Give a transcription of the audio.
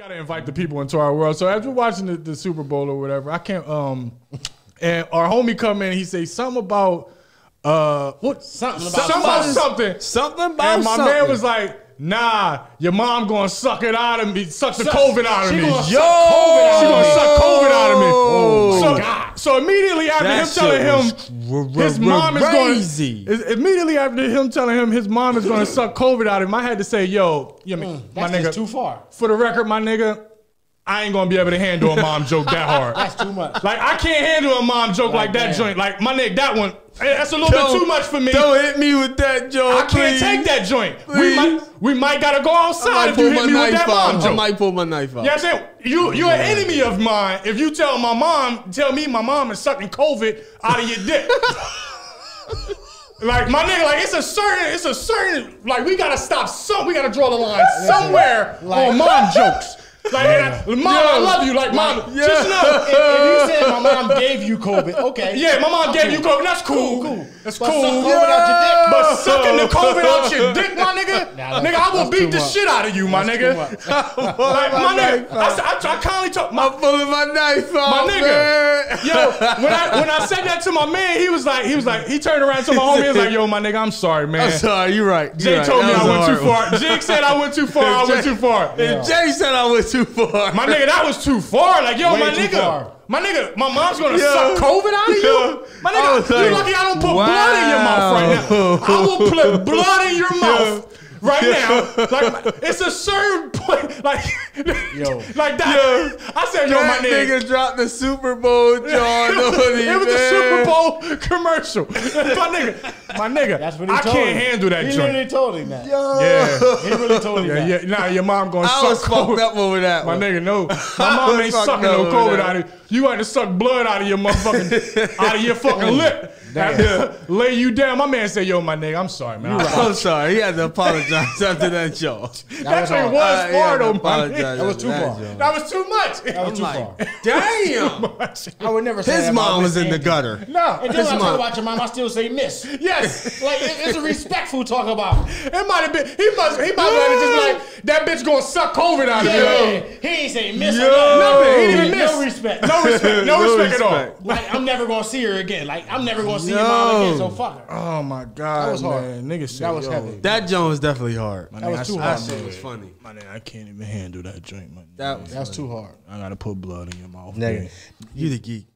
Gotta invite the people into our world. So as we're watching the, the Super Bowl or whatever, I can't. Um, and our homie come in, he say something about uh what Something about something about something. something. Something about And my something. man was like, "Nah, your mom gonna suck it out of me, suck the Suck- COVID out of me. gonna suck Yo, COVID out she gonna suck COVID out of me. Oh, so. So immediately after That him telling him was r- his r- mom is crazy. going, is- immediately after him telling him his mom is gonna suck COVID out of him, I had to say, "Yo, you know, mm, my nigga, just too far. for the record, my nigga." I ain't gonna be able to handle a mom joke that hard. That's too much. Like I can't handle a mom joke like, Like, that damn. joint. Like my nigga, that one. eh, That's a little bit too much for me. Don't hit me with that joke. I can't please. take that joint. We might we might gotta go I outside if you hit me with knife that mom out. I might pull my knife out. You know what I'm saying? You you're an enemy of mine if you tell my mom, tell me my mom is sucking COVID out of your dick. like my nigga, like it's a certain, it's a certain, like we gotta stop some, we gotta draw the line somewhere on mom jokes. Like, and I- mom, I love you. Like, mom, Yeah. just know. If, if you said my mom gave you COVID, okay. Yeah, my mom gave you COVID. That's cool. Cool, cool. That's But cool. Out your dick. But sucking the COVID out your dick, my nigga, Nah, nigga, I will beat the much. shit out of you, my That's nigga. too much. Like, my nigga, I, out. I, I kindly talk. My, I'm pulling my knife out, my nigga, man. yo, when I when I said that to my man, he was like, he was like, he turned around to my homie, he was like, yo, my nigga, I'm sorry, man. I'm sorry, you're right. Jay You're right. told me I went too hard far. Jig said I went too far. I went too far. If Jay said I went too far. My nigga, that was too far. Like, yo, my nigga. My nigga, my mom's gonna Yo. suck COVID out of you? Yo. My nigga, was you like, lucky I don't put blood in your mouth right now. I will put blood in your mouth right now. Like, it's a certain point. Like, Yo. like that. I said, yo, my nigga. nigga dropped the Super Bowl John on him, it was a. Super Bowl commercial. my nigga, my nigga, That's what he I told can't him. handle that He joint. literally told him that. Yeah, He really told him yeah, that. yeah. Nah, your mom gonna I suck was fucked COVID. up over that My one. nigga, no. My mom ain't sucking no COVID that. out of you. You got to suck blood out of your motherfucking, out of your fucking lip. Lay you down. My man said, yo, my nigga, I'm sorry, man. I- I'm sorry. He had to apologize after that joke. That was thing hard. was Uh, far had though, my. That was too that far. joke. That was too much. That was too like, far. Damn. I would never say His that mom was Miss in the gutter. No, And then His when I mom- talk about your mom, I still say miss. yes. Like it- it's a respectful talk about. It might have been. He must. He might have just like that bitch gonna suck COVID out of you. he ain't say miss. Yo. or nothing. Nothing. He didn't even miss. No respect. No respect. No, No respect, at all. Like I'm never gonna see her again. Like I'm never gonna see your mom again. So fuck her. Oh my god, That was hard. Nigga said, That was yo, heavy. That joke was definitely hard. my That was nigga, I too said, hard. That shit was funny. My nigga, I can't even handle that joint, man. That was That's too hard. I gotta put blood in your mouth. Nigga. man. You the geek.